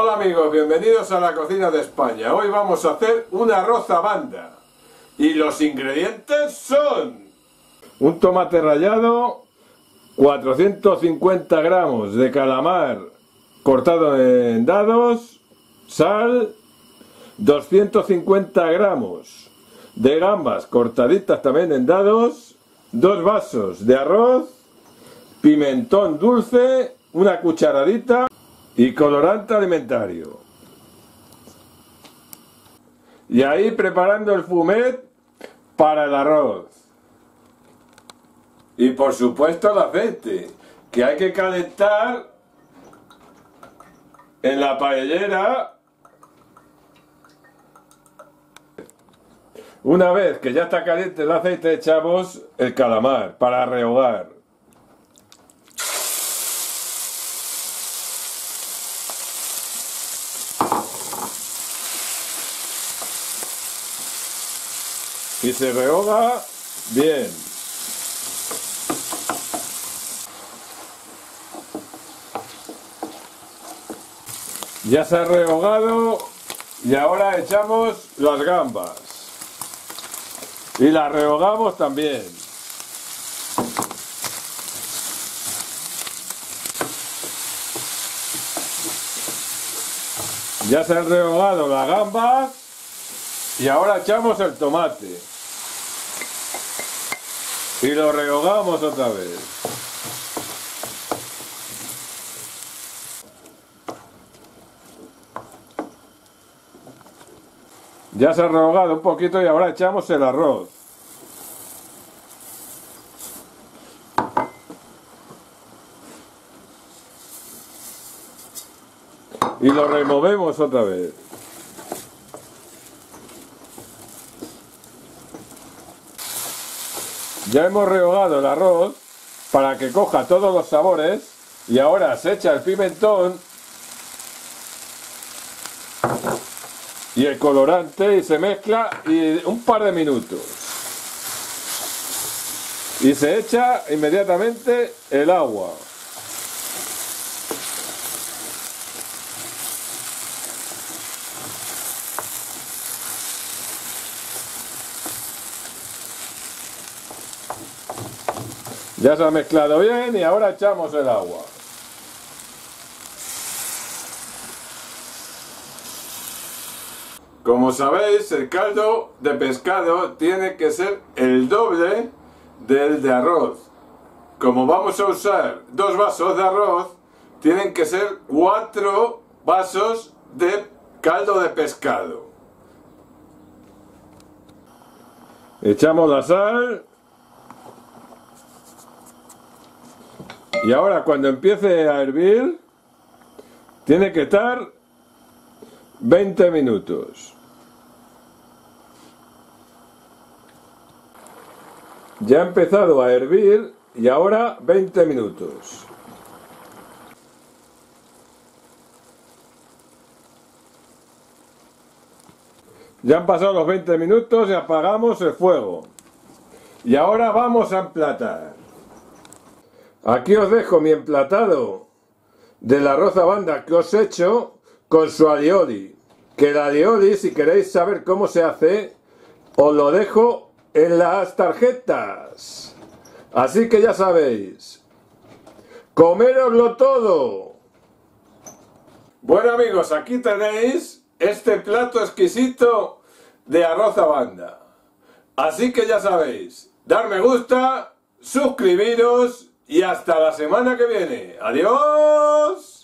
Hola amigos, bienvenidos a la cocina de España. Hoy vamos a hacer un arroz banda. Y los ingredientes son un tomate rallado, 450 gramos de calamar cortado en dados, sal, 250 gramos de gambas cortaditas también en dados, dos vasos de arroz, pimentón dulce, una cucharadita y colorante alimentario. Y ahí preparando el fumet para el arroz. Y por supuesto el aceite, que hay que calentar en la paellera. Una vez que ya está caliente el aceite echamos el calamar para rehogar. Y se rehoga bien. Ya se ha rehogado y ahora echamos las gambas. Y las rehogamos también. Ya se han rehogado las gambas y ahora echamos el tomate. Y lo rehogamos otra vez. Ya se ha rehogado un poquito y ahora echamos el arroz. Y lo removemos otra vez. Ya hemos rehogado el arroz para que coja todos los sabores y ahora se echa el pimentón y el colorante y se mezcla y un par de minutos. Y se echa inmediatamente el agua. Ya se ha mezclado bien y ahora echamos el agua. Como sabéis, el caldo de pescado tiene que ser el doble del de arroz. Como vamos a usar dos vasos de arroz, tienen que ser cuatro vasos de caldo de pescado. Echamos la sal Y ahora cuando empiece a hervir, tiene que estar 20 minutos. Ya ha empezado a hervir y ahora 20 minutos. Ya han pasado los 20 minutos y apagamos el fuego. Y ahora vamos a emplatar. Aquí os dejo mi emplatado de la arroz a banda que os he hecho con su alioli. Que el alioli, si queréis saber cómo se hace, os lo dejo en las tarjetas. Así que ya sabéis. ¡Coméroslo todo! Bueno amigos, aquí tenéis este plato exquisito de arroz a banda. Así que ya sabéis, dar me gusta, suscribiros y hasta la semana que viene. ¡Adiós!